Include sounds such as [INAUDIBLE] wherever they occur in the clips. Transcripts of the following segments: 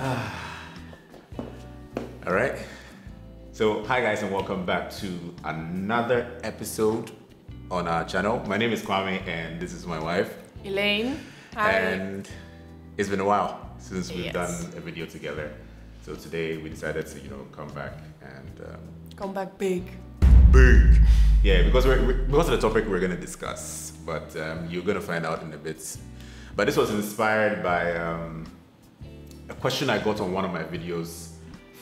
[SIGHS] All right. So, hi guys, and welcome back to another episode on our channel. My name is Kwame, and this is my wife. Ileen. Hi. And it's been a while since we've Yes. done a video together. So today we decided to, you know, come back and um, Come back big. big. Yeah, because we're, we because of the topic we're gonna discuss, but um, you're gonna find out in a bit. But this was inspired by um, a question I got on one of my videos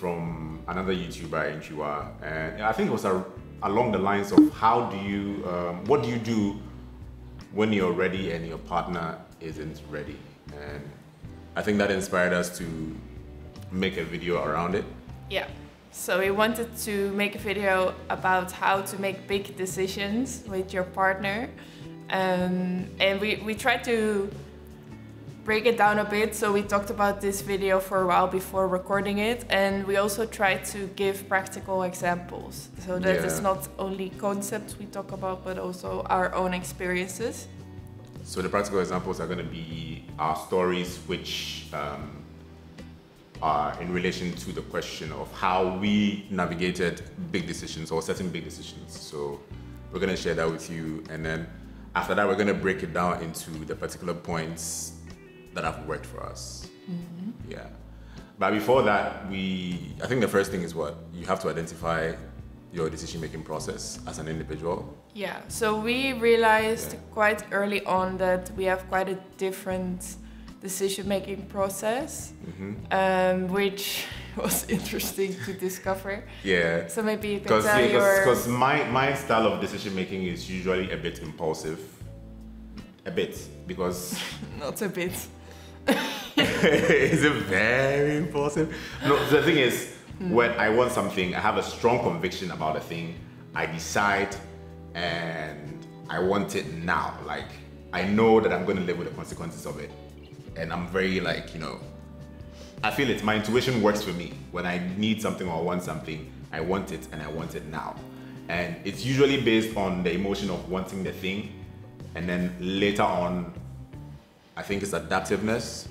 from another YouTuber in Chua, and I think it was a, along the lines of how do you, um, what do you do when you're ready and your partner isn't ready, and I think that inspired us to make a video around it. Yeah. So we wanted to make a video about how to make big decisions with your partner. Um, and we, we tried to break it down a bit. So we talked about this video for a while before recording it. And we also tried to give practical examples. So that it's not only concepts we talk about, but also our own experiences. So the practical examples are going to be our stories, which um, are in relation to the question of how we navigated big decisions or certain big decisions. So we're going to share that with you, and then after that, we're going to break it down into the particular points that have worked for us. Yeah. But before that, we I think the first thing is what you have to identify your decision-making process as an individual. Yeah, so we realized Yeah. quite early on that we have quite a different decision making process, um, which [LAUGHS] was interesting to discover. Yeah. So maybe you can Because tell your. because my, my style of decision making is usually a bit impulsive. A bit. Because [LAUGHS] Not a bit. [LAUGHS] is it very impulsive? No, the thing is, when I want something, I have a strong conviction about a thing. I decide and I want it now. Like, I know that I'm going to live with the consequences of it. And I'm very, like, you know, I feel it. My intuition works for me. When I need something or want something, I want it and I want it now. And it's usually based on the emotion of wanting the thing. And then later on, I think it's adaptiveness.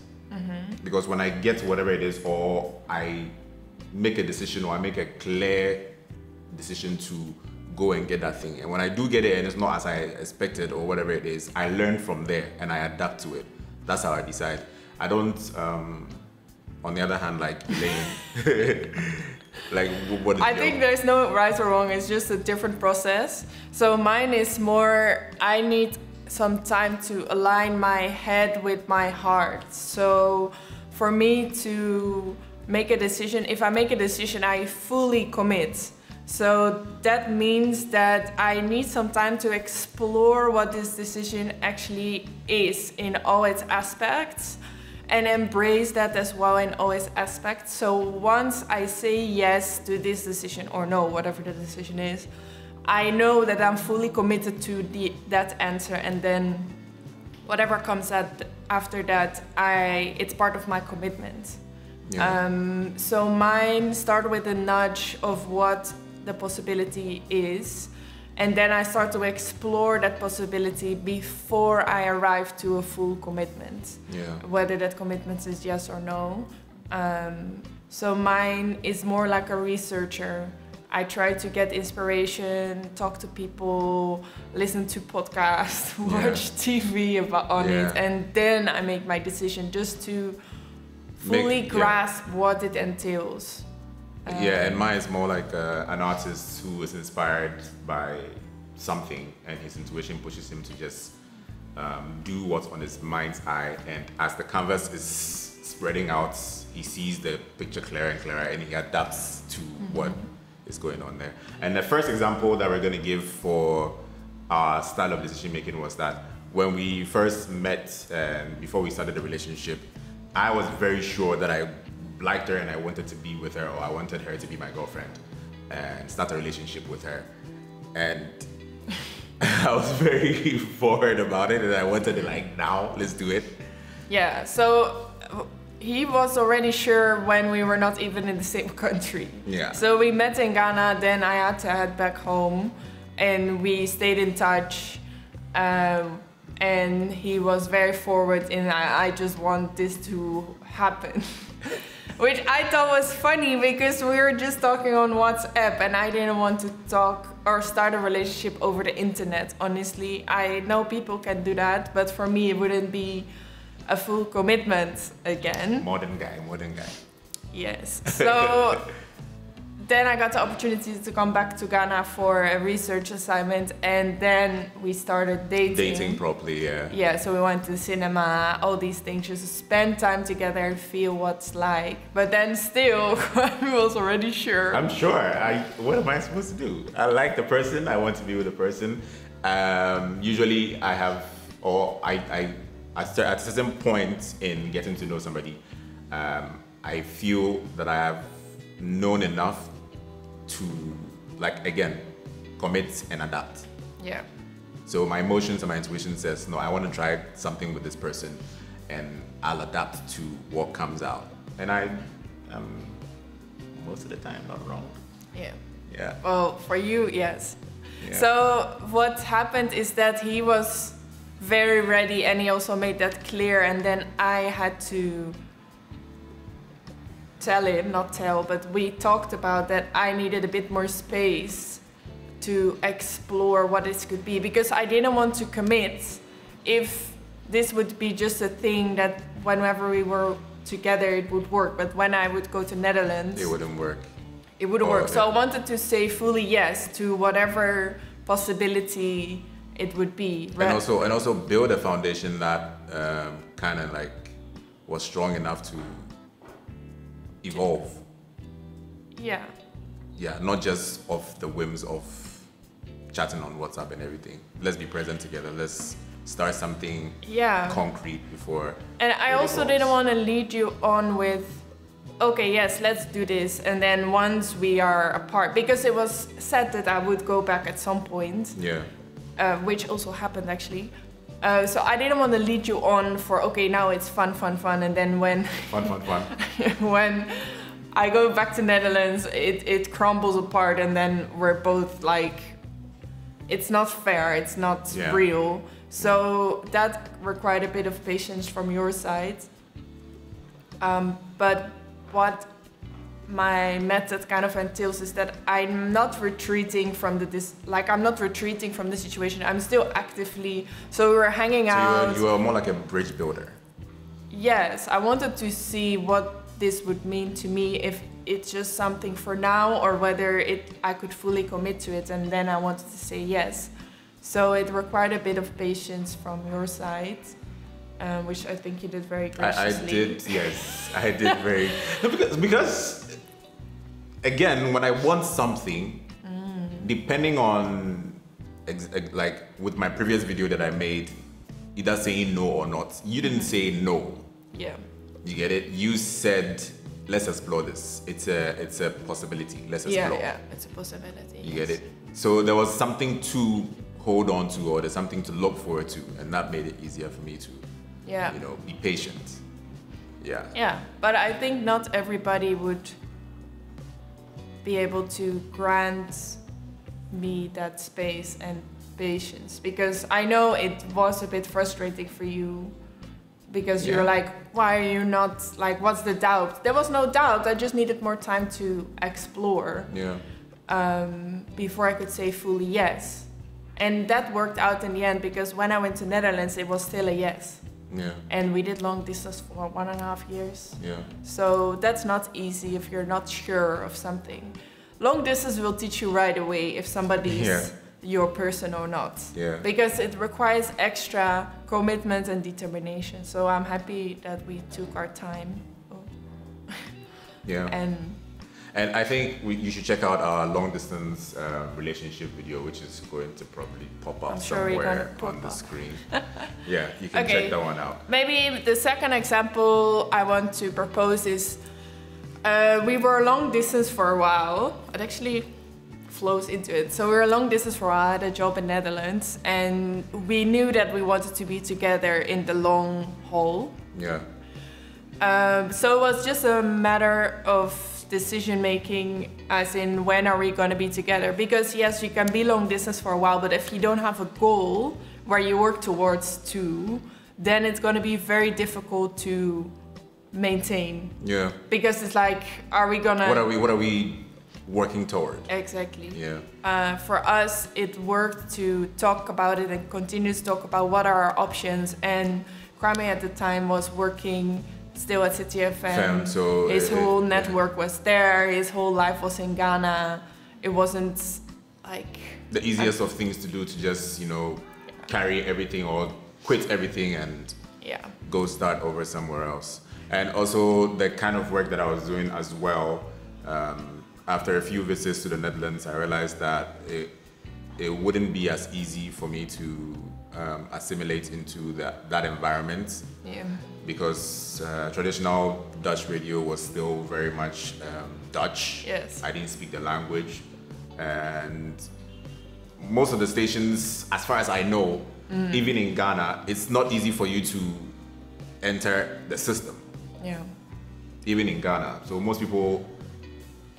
Because when I get whatever it is, or I make a decision, or I make a clear decision to go and get that thing, and when I do get it and it's not as I expected, or whatever it is, I learn from there and I adapt to it. That's how I decide. I don't, um, on the other hand, like Ileen, [LAUGHS] like wh- what is I think there's no right or wrong, it's just a different process. So mine is more, I need some time to align my head with my heart. So for me to make a decision, if I make a decision, I fully commit. So that means that I need some time to explore what this decision actually is in all its aspects and embrace that as well in all its aspects. So once I say yes to this decision or no, whatever the decision is, I know that I'm fully committed to the that answer, and then whatever comes at, after that, I it's part of my commitment. Yeah. Um, so mine start with a nudge of what the possibility is, and then I start to explore that possibility before I arrive to a full commitment yeah. whether that commitment is yes or no. Um, so mine is more like a researcher. I try to get inspiration, talk to people, listen to podcasts, [LAUGHS] watch TV about on Yeah. it, and then I make my decision just to Make- fully yeah. grasp what it entails. Yeah, and mine is more like uh, an artist who is inspired by something, and his intuition pushes him to just um, do what's on his mind's eye. And as the canvas is spreading out, he sees the picture clearer and clearer, and he adapts to what is going on there. And the first example that we're going to give for our style of decision making was that when we first met and before we started the relationship, I was very sure that I liked her and I wanted to be with her or I wanted her to be my girlfriend and start a relationship with her. And [LAUGHS] I was very [LAUGHS] forward about it and I wanted it like now, let's do it. Yeah, so he was already sure when we were not even in the same [LAUGHS] country. Yeah. So we met in Ghana, then I had to head back home, and we stayed in touch. Um, and he was very forward in I, I just want this to happen. [LAUGHS] which I thought was funny because we were just talking on WhatsApp and I didn't want to talk or start a relationship over the internet. Honestly, I know people can do that, but for me, it wouldn't be a full commitment again. Modern guy, modern guy. Yes. So [LAUGHS] then I got the opportunity to come back to Ghana for a research assignment, and then we started dating. Dating properly, yeah. Yeah, so we went to cinema, all these things, just spend time together and feel what's like. But then still, [LAUGHS] I was already sure. I'm sure. I what am I supposed to do? I like the person. I want to be with the person. Um, usually, I have, or I, I, at a certain point in getting to know somebody, um, I feel that I have known enough to like again commit and adapt. Yeah. So my emotions and my intuition says no i want to try something with this person and i'll adapt to what comes out. And i am most of the time not wrong. Yeah. Yeah. Well for you yes. Yeah. so what happened is that he was very ready and he also made that clear and then i had to tell him, not tell, but we talked about that I needed a bit more space to explore what this could be because I didn't want to commit if this would be just a thing that whenever we were together it would work but when I would go to Netherlands it wouldn't work it wouldn't oh, work okay. so I wanted to say fully yes to whatever possibility it would be and also and also build a foundation that um, kind of like was strong enough to evolve. Yeah. Yeah, not just of the whims of chatting on WhatsApp and everything. Let's be present together. Let's start something yeah. concrete before. And I also evolves. didn't want to lead you on with, okay, yes, let's do this. And then once we are apart, because it was said that I would go back at some point. Yeah. Uh, which also happened actually. Uh, so I didn't want to lead you on for okay now it's fun fun fun and then when [LAUGHS] fun fun fun [LAUGHS] when I go back to Netherlands it, it crumbles apart and then we're both like it's not fair it's not yeah. real so that required a bit of patience from your side um, but what my method kind of entails is that I'm not retreating from the this like I'm not retreating from the situation. I'm still actively so we were hanging so out. You were, you were more like a bridge builder. Yes, I wanted to see what this would mean to me if it's just something for now or whether it I could fully commit to it and then I wanted to say yes. So it required a bit of patience from your side. Um, which I think you did very graciously. I, I did, yes, I did very [LAUGHS] because because again, when I want something, mm. depending on ex- like with my previous video that I made, either saying no or not. You didn't say no. Yeah. You get it? You said let's explore this. It's a it's a possibility. Let's explore. Yeah, yeah, it's a possibility. You yes. get it? So there was something to hold on to or there's something to look forward to and that made it easier for me to yeah. you know, be patient. Yeah. Yeah, but I think not everybody would be able to grant me that space and patience. Because I know it was a bit frustrating for you because yeah. you're like why are you not like what's the doubt? There was no doubt I just needed more time to explore yeah. um, before I could say fully yes. And that worked out in the end because when I went to Netherlands it was still a yes yeah. And we did long distance for one and a half years. Yeah. So that's not easy if you're not sure of something. Long distance will teach you right away if somebody's yeah. your person or not. Yeah. Because it requires extra commitment and determination. So I'm happy that we took our time. yeah. And and I think we, you should check out our long distance uh, relationship video, which is going to probably pop up sure somewhere on the screen. [LAUGHS] yeah, you can okay. check that one out. Maybe the second example I want to propose is uh, we were long distance for a while. It actually flows into it. So we were long distance for a while. I had a job in Netherlands, and we knew that we wanted to be together in the long haul. Yeah. Um, so it was just a matter of decision making as in when are we going to be together because yes you can be long distance for a while but if you don't have a goal where you work towards to then it's going to be very difficult to maintain Yeah. because it's like, are we gonna? What are we? What are we working toward? exactly. Yeah. Uh, for us, it worked to talk about it and continue to talk about what are our options. And Kwame at the time was working still at City FM. Fam, so his it- it- whole yeah. network was there. His whole life was in Ghana. It wasn't like The easiest of things to do to just you know carry everything or quit everything and yeah, go start over somewhere else. And also the kind of work that I was doing as well. Um, after a few visits to the Netherlands, I realized that it, it wouldn't be as easy for me to um, assimilate into that, that environment yeah, because uh, traditional Dutch radio was still very much um, Dutch. Yes. I didn't speak the language, and most of the stations, as far as I know, even in Ghana, it's not easy for you to enter the system, yeah, even in Ghana. So most people,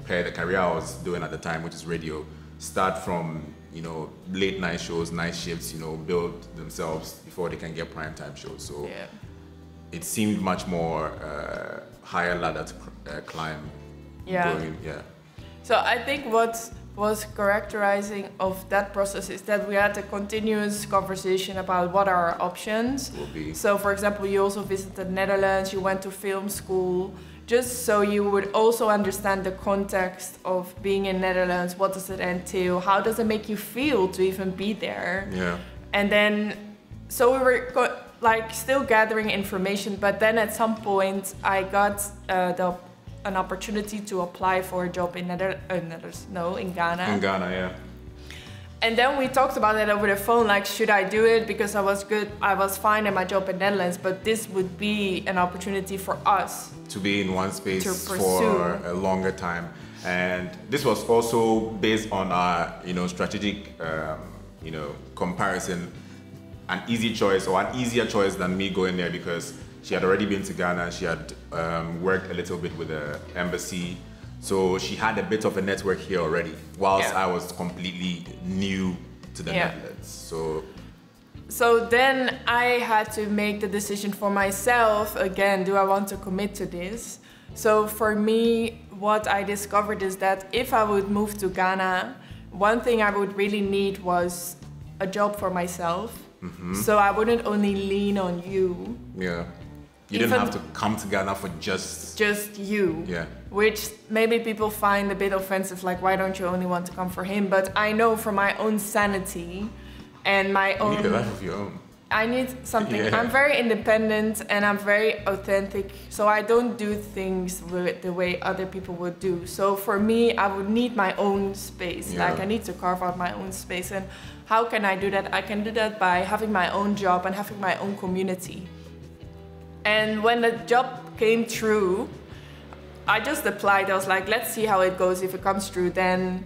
per the career I was doing at the time, which is radio, start from you know late night shows, night shifts, you know, build themselves before they can get prime time shows. So yeah. it seemed much more uh, higher ladder to cr- uh, climb. Yeah. Going, yeah. So I think what was characterizing of that process is that we had a continuous conversation about what are our options. Will be. So, for example, you also visited Netherlands, you went to film school, just so you would also understand the context of being in Netherlands. What does it entail? How does it make you feel to even be there? Yeah. And then, so we were co- like still gathering information, but then at some point I got uh, the an opportunity to apply for a job in Nether- uh, Netherlands, no, in Ghana. In Ghana, yeah. And then we talked about it over the phone, like, should I do it? Because I was good, I was fine in my job in Netherlands, but this would be an opportunity for us. To be in one space for a longer time, and this was also based on our, you know, strategic, um, you know, comparison. An easy choice or an easier choice than me going there because she had already been to Ghana. She had um, worked a little bit with the embassy, so she had a bit of a network here already. Whilst Yeah. I was completely new to the Yeah. Netherlands, so So then I had to make the decision for myself again do I want to commit to this? So for me, what I discovered is that if I would move to Ghana, one thing I would really need was a job for myself. Mm-hmm. So I wouldn't only lean on you, yeah, you didn't have to come to Ghana for just just you. yeah. Which maybe people find a bit offensive, like, why don't you only want to come for him? But I know for my own sanity and my You own. need a life of your own. I need something. Yeah. I'm very independent and I'm very authentic, so I don't do things the way other people would do. So for me, I would need my own space. Yeah. Like I need to carve out my own space. And how can I do that? I can do that by having my own job and having my own community. And when the job came true, I just applied. I was like, let's see how it goes. If it comes true, then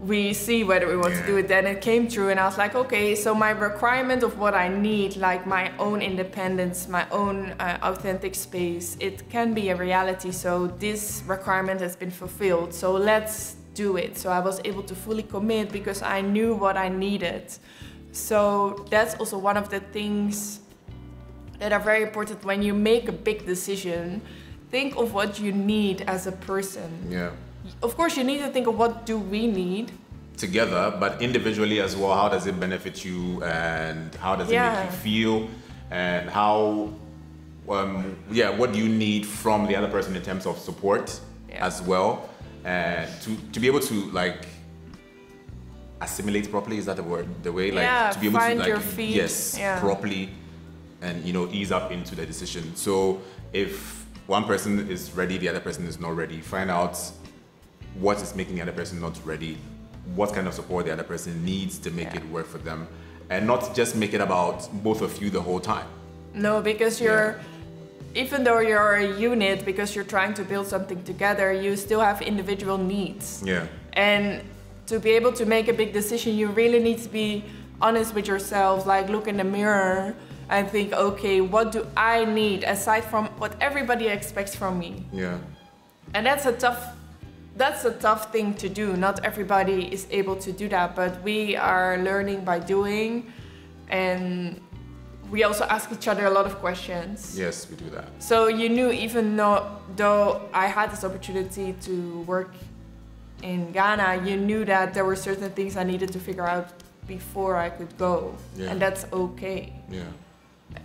we see whether we want to do it. Then it came true, and I was like, okay, so my requirement of what I need, like my own independence, my own uh, authentic space, it can be a reality. So this requirement has been fulfilled. So let's do it. So I was able to fully commit because I knew what I needed. So that's also one of the things that are very important when you make a big decision. Think of what you need as a person. Yeah. Of course, you need to think of what do we need. together, but individually as well. How does it benefit you, and how does it make you feel, and how, um, yeah, what do you need from the other person in terms of support Yeah. as well, and to to be able to like assimilate properly. Is that the word? The way like Yeah, to be able to like your feet, yes yeah. properly, and you know ease up into the decision. So if one person is ready, the other person is not ready. Find out what is making the other person not ready, what kind of support the other person needs to make Yeah. it work for them, and not just make it about both of you the whole time. No, because you're, even though you're a unit, because you're trying to build something together, you still have individual needs. Yeah. And to be able to make a big decision, you really need to be honest with yourself, like look in the mirror and think, okay, what do I need aside from what everybody expects from me? Yeah. And that's a tough that's a tough thing to do. Not everybody is able to do that, but we are learning by doing and we also ask each other a lot of questions. Yes, we do that. So you knew even though, though I had this opportunity to work in Ghana, you knew that there were certain things I needed to figure out before I could go. Yeah. And that's okay. Yeah.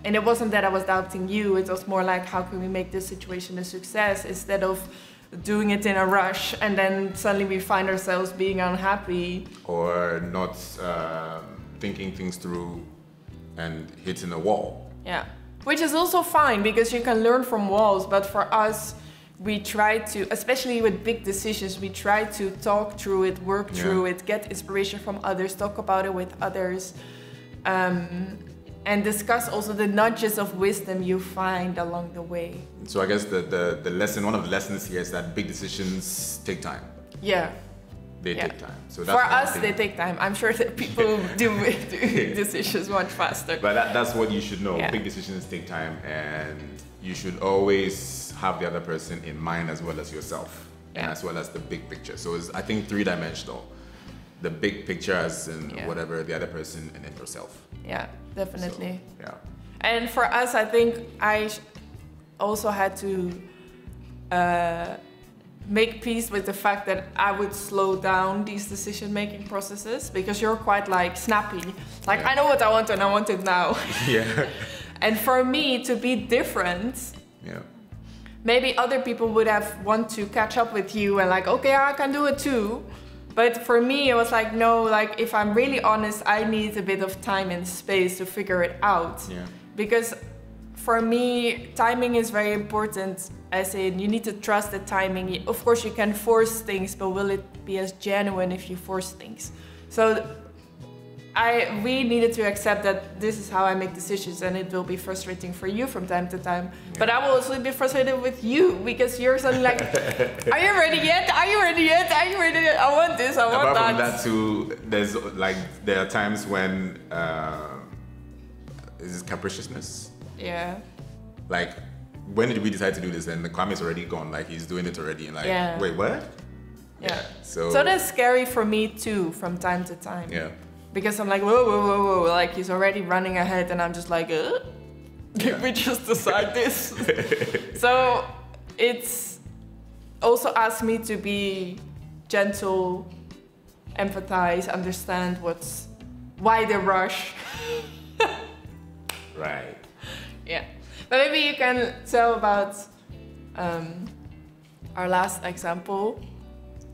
And it wasn't that I was doubting you, it was more like how can we make this situation a success instead of doing it in a rush and then suddenly we find ourselves being unhappy. Or not um thinking things through and hitting a wall. Yeah. Which is also fine because you can learn from walls, but for us, we try to, especially with big decisions, we try to talk through it, work Yeah. through it, get inspiration from others, talk about it with others, um, and discuss also the nudges of wisdom you find along the way. So I guess the, the, the lesson, one of the lessons here is that big decisions take time. Yeah. They Yeah. take time. So For us, thing. they take time. I'm sure that people [LAUGHS] do, [LAUGHS] do decisions much faster. But that, that's what you should know. Yeah. Big decisions take time, and you should always have the other person in mind as well as yourself, and as well as the big picture. So it's, I think three dimensional. The big picture as in Yeah. whatever the other person and then yourself. Yeah, So, definitely. yeah. And for us, I think I also had to uh, make peace with the fact that I would slow down these decision making processes because you're quite like snappy. Like, Yeah. I know what I want and I want it now. [LAUGHS] yeah. [LAUGHS] and for me to be different, Yeah. maybe other people would have want to catch up with you and like, okay, I can do it too. But for me, it was like, no, like if I'm really honest, I need a bit of time and space to figure it out. Yeah. because for me timing is very important. As in you need to trust the timing. Of course you can force things but will it be as genuine if you force things? So i we needed to accept that this is how i make decisions and it will be frustrating for you from time to time but i will also be frustrated with you because you're suddenly like are you ready yet are you ready yet are you ready yet i want this i want Apart that, from that too, there's like there are times when uh, is capriciousness? yeah Like when did we decide to do this? And the Kwame's already gone. Like he's doing it already. And like, Yeah. wait, what? yeah So, so that's scary for me too from time to time yeah. Because I'm like, whoa, whoa, whoa, whoa, like he's already running ahead, and I'm just like, uh, [LAUGHS] did we just decide this? [LAUGHS] so it's also asked me to be gentle, empathize, understand what's why the rush. [LAUGHS] Right. Yeah, but maybe you can tell about um, our last example,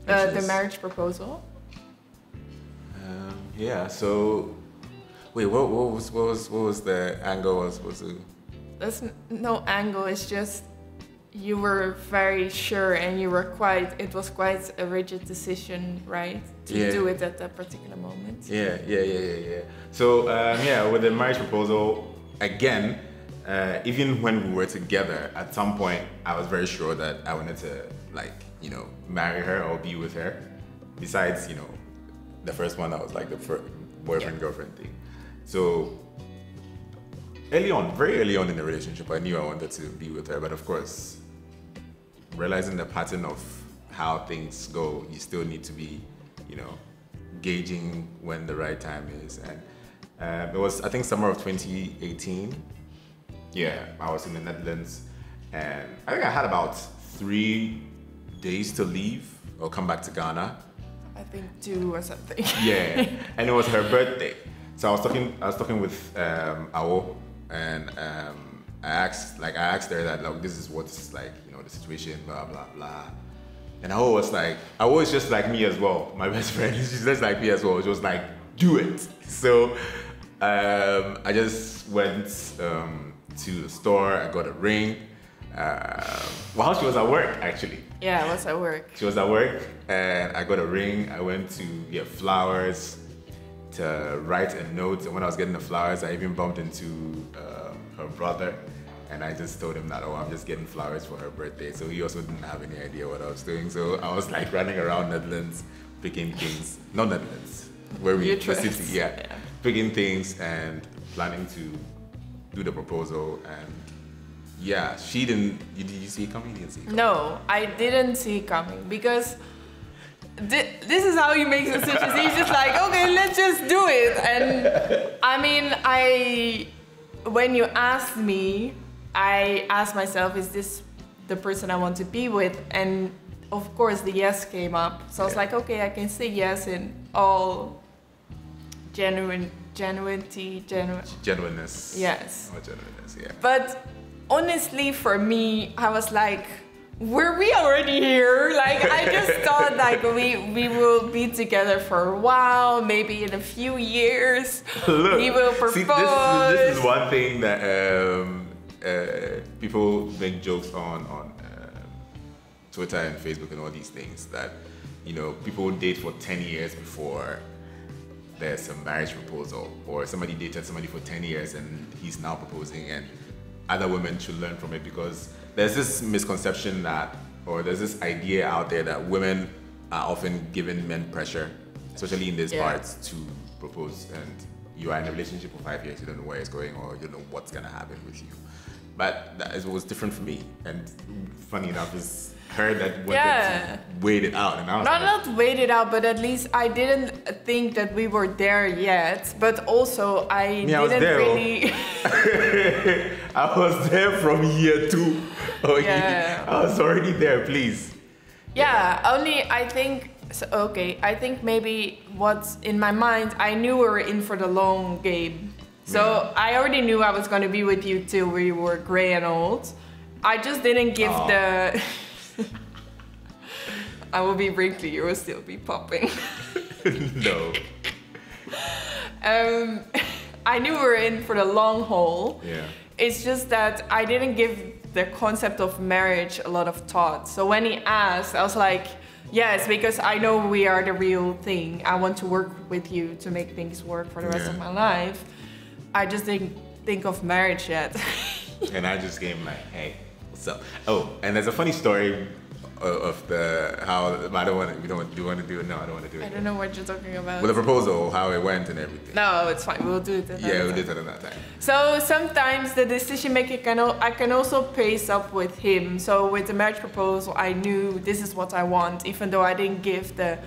uh, the marriage proposal. Um, yeah. So, wait, what, what was what was what was the angle? Was was it? There's no angle. It's just you were very sure, and you were quite. It was quite a rigid decision, right? To Yeah. do it at that particular moment. Yeah, yeah, yeah, yeah, yeah. So um, yeah, with the marriage proposal, again, uh, even when we were together, at some point, I was very sure that I wanted to like you know marry her or be with her. Besides, you know, the first one that was like the first boyfriend girlfriend thing. So early on, very early on in the relationship, I knew I wanted to be with her, but of course, realizing the pattern of how things go, you still need to be, you know, gauging when the right time is. And um, it was, I think, summer of 2018. Yeah, I was in the Netherlands, and I think I had about three days to leave or come back to Ghana. I think two or something. [LAUGHS] Yeah, and it was her birthday. So I was talking, I was talking with um, Awo, and um, I asked, like, I asked her that, like, this is what's like, you know, the situation, blah blah blah. And Awo was like, Awo is just like me as well. My [LAUGHS] best friend, she's just like me as well. She was like, do it. So um, I just went um, to the store. I got a ring. Uh, while she was at work, actually. yeah, it was at work. She was at work and I got a ring. I went to get flowers to write a note. And when I was getting the flowers, I even bumped into um, her brother. And I just told him that, oh, I'm just getting flowers for her birthday. So he also didn't have any idea what I was doing. So I was like running around Netherlands, picking things. Not Netherlands, where we, the city, yeah. Yeah. Picking things and planning to do the proposal. And yeah, she didn't, You, did you see it coming? You didn't see it coming. No, I didn't see it coming because thi- this is how you make decisions. He's just like, okay, let's just do it. And I mean, I when you asked me, I asked myself, is this the person I want to be with? And of course, the yes came up. So I was like, okay, I can say yes in all genuine, genuinity, genuine. Genuineness. Yes. Genuineness, yeah. But honestly, for me, I was like, were we already here? Like, I just [LAUGHS] thought like we we will be together for a while, maybe in a few years. Look, we will see, propose. this, is, this is one thing that um, uh, people make jokes on on um Twitter and Facebook and all these things that you know people date for ten years before there's a marriage proposal, or somebody dated somebody for ten years and he's now proposing, and other women should learn from it because there's this misconception that, or there's this idea out there that women are often giving men pressure, especially in these Yeah. parts, to propose. And you are in a relationship for five years, you don't know where it's going, or you don't know what's gonna happen with you. But that is, was different for me. And funny enough, is her that went Yeah. to wait it out, and I was Not like, not wait it out, but at least I didn't think that we were there yet. But also I I was didn't there, oh. really. [LAUGHS] [LAUGHS] I was there from year two. Oh, Yeah. I was already there, please. Yeah, only I think so, okay. I think maybe what's in my mind, I knew we were in for the long game. So Yeah. I already knew I was going to be with you till we were gray and old. I just didn't give Aw. the. [LAUGHS] I will be wrinkly. You will still be popping. [LAUGHS] no. Um, I knew we were in for the long haul. Yeah. It's just that I didn't give the concept of marriage a lot of thought. So when he asked, I was like, yes, because I know we are the real thing. I want to work with you to make things work for the rest of my life. I just didn't think of marriage yet. [LAUGHS] And I just gave him like, hey, what's up? Oh, and there's a funny story of, of the how I don't want to. We don't. Do you want to do it? No, I don't want to do it. I don't know what you're talking about. With the proposal, how it went and everything. no, it's fine. We'll do it. another Yeah, we'll did that another time. So sometimes the decision maker can I can also pace up with him. So with the marriage proposal, I knew this is what I want, even though I didn't give the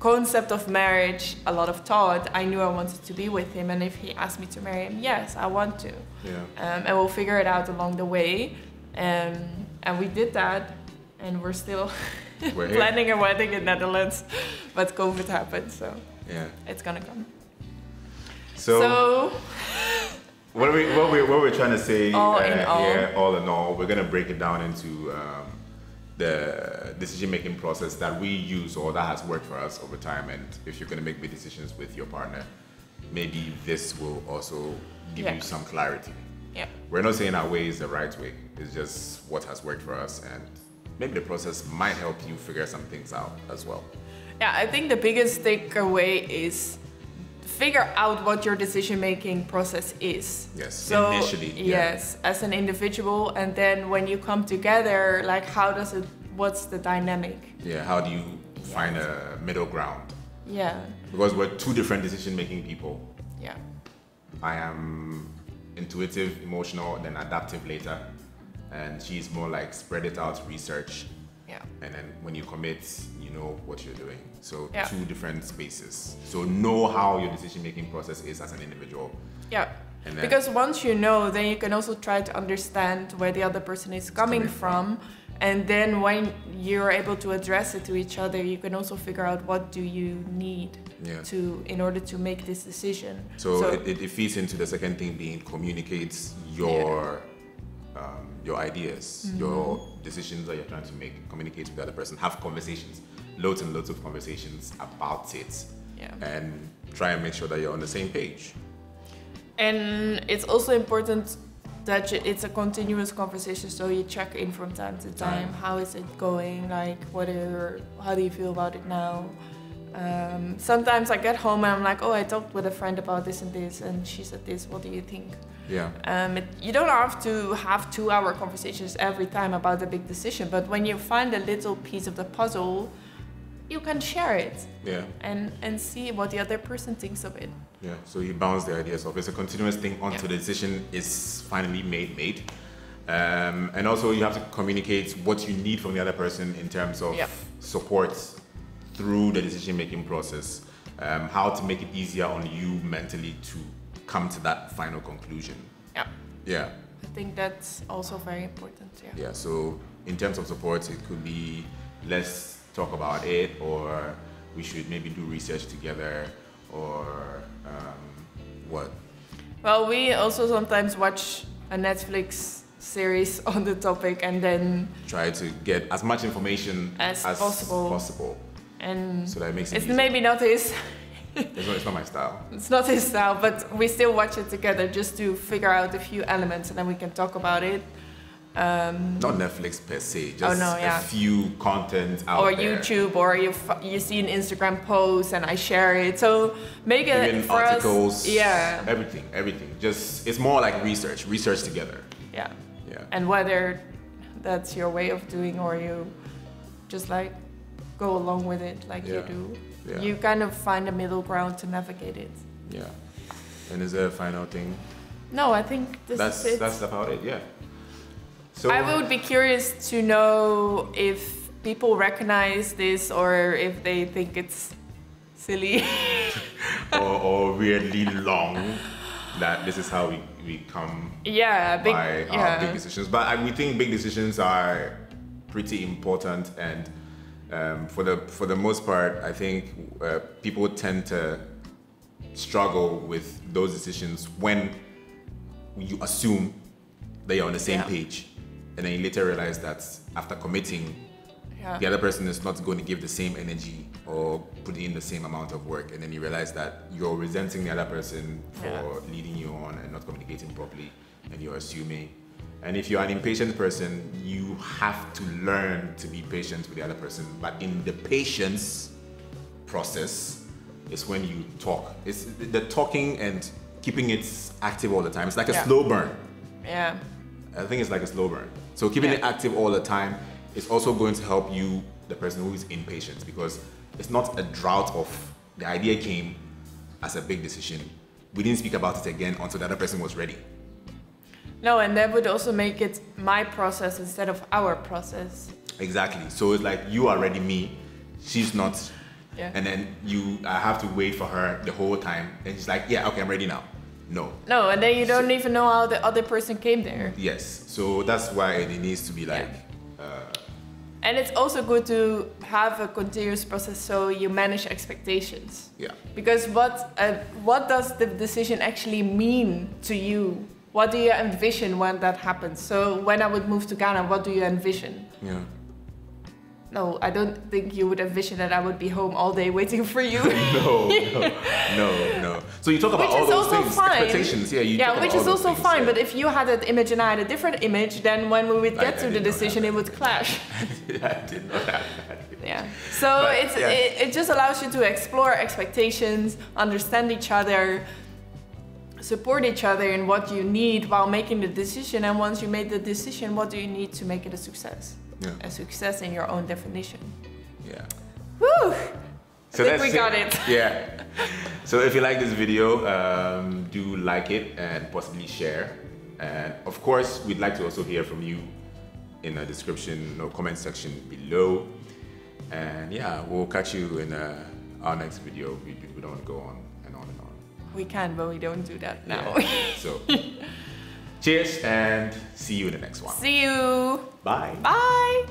concept of marriage a lot of thought. I knew I wanted to be with him, and if he asked me to marry him, yes, I want to. Yeah. Um, and we'll figure it out along the way. Um, and we did that, and we're still [LAUGHS] We're planning a wedding in Netherlands, but COVID happened, so Yeah. it's gonna come. So, so [LAUGHS] what we what we what we're trying to say All uh, in all. here, all in all, we're gonna break it down into um, the decision making process that we use or that has worked for us over time. And if you're gonna make big decisions with your partner, maybe this will also give Yeah. you some clarity. yeah. We're not saying our way is the right way. It's just what has worked for us, and maybe the process might help you figure some things out as well. Yeah, I think the biggest takeaway is figure out what your decision making process is. Yes, So, initially, yeah. Yes, as an individual, and then when you come together, like how does it? What's the dynamic? Yeah. How do you find a middle ground? Yeah, Because we're two different decision making people. yeah, I am intuitive, emotional, then adaptive later. And she's more like spread it out, research, yeah, and then when you commit, you know what you're doing. So Yeah. two different spaces. So know how your decision making process is as an individual. yeah. And then- Because once you know, then you can also try to understand where the other person is coming, coming from. And then when you're able to address it to each other, you can also figure out what do you need Yeah. to in order to make this decision. So, it, it, it feeds into the second thing being communicates your um, your ideas, Mm-hmm. your decisions that you're trying to make. Communicate with the other person. Have conversations, loads and loads of conversations about it, yeah. and try and make sure that you're on the same page. And it's also important that you, it's a continuous conversation, so you check in from time to time. How is it going? Like, what are, how do you feel about it now? Um, sometimes I get home and I'm like, oh, I talked with a friend about this and this, and she said this. What do you think? Yeah. Um, it, you don't have to have two-hour conversations every time about a big decision, but when you find a little piece of the puzzle, you can share it Yeah. and and see what the other person thinks of it. Yeah. So you bounce the ideas off. It's a continuous thing until Yeah. the decision is finally made. Made. Um, and also, you have to communicate what you need from the other person in terms of Yeah. support through the decision making process. Um, how to make it easier on you mentally to come to that final conclusion. Yeah. Yeah. I think that's also very important. Yeah. Yeah. So in terms of support, it could be let's talk about it, or we should maybe do research together, or um, what? Well, we also sometimes watch a Netflix series [LAUGHS] on the topic and then Try to get as much information As possible. possible. And So that makes it it's easy. maybe not his It's not, it's not my style. [LAUGHS] it's not his style, but we still watch it together just to figure out a few elements and then we can talk about it. Um, Not Netflix per se, just Oh, no, yeah. a few content out or there. YouTube, or you f- you see an Instagram post and I share it. So make it Even for articles, us. Yeah, everything, everything. Just it's more like research, research together. yeah. Yeah, And whether that's your way of doing or you just like go along with it like you do, yeah, you kind of find a middle ground to navigate it. yeah. And is there a final thing? No, I think this that's is it. that's about it. Yeah. So I would be curious to know if people recognize this or if they think it's silly. [LAUGHS] or, or weirdly long. That this is how we, we come yeah, big, by our yeah. big decisions. But I, we think big decisions are pretty important, and um, for the for the most part, I think uh, people tend to struggle with those decisions when you assume that you're on the same Yeah. page, and then you later realize that after committing, yeah. the other person is not going to give the same energy or put in the same amount of work and then you realize that you're resenting the other person for Yeah. leading you on and not communicating properly and you're assuming and if you're an impatient person you have to learn to be patient with the other person but in the patience process is when you talk it's the talking and keeping it active all the time it's like a Yeah. slow burn yeah. I think it's like a slow burn. So keeping it active all the time is also going to help you, the person who is impatient, because it's not a drought of the idea came as a big decision. We didn't speak about it again until the other person was ready. No, and that would also make it my process instead of our process. Exactly. So it's like you are ready, me, she's not, Yeah. and then you I have to wait for her the whole time, and she's like, yeah, okay, I'm ready now. No. No, and then you don't even know how the other person came there. Yes. So that's why it needs to be like. And it's also good to have a continuous process so you manage expectations. Yeah. Because what uh, what does the decision actually mean to you? What do you envision when that happens? So when I would move to Ghana, what do you envision? Yeah. No, I don't think you would envision that I would be home all day waiting for you. [LAUGHS] no, no, no, no. So you talk about which all is those also things, fine. expectations. Yeah, you yeah, which is also things, fine. yeah. But if you had that image and I had a different image, then when we would get I to the decision, it would clash. [LAUGHS] I did not have that. Yeah. So But, yeah. it, it just allows you to explore expectations, understand each other, support each other in what you need while making the decision. And once you made the decision, what do you need to make it a success? Yeah, A success in your own definition. yeah. Woo! So think that's we got it. [LAUGHS] Yeah. So if you like this video, um, do like it and possibly share. And of course, we'd like to also hear from you in the description or comment section below. And yeah, we'll catch you in uh, our next video. We, we don't want to go on and on and on. We can, but we don't do that now. Yeah. so, [LAUGHS] cheers and see you in the next one. See you. Bye. Bye.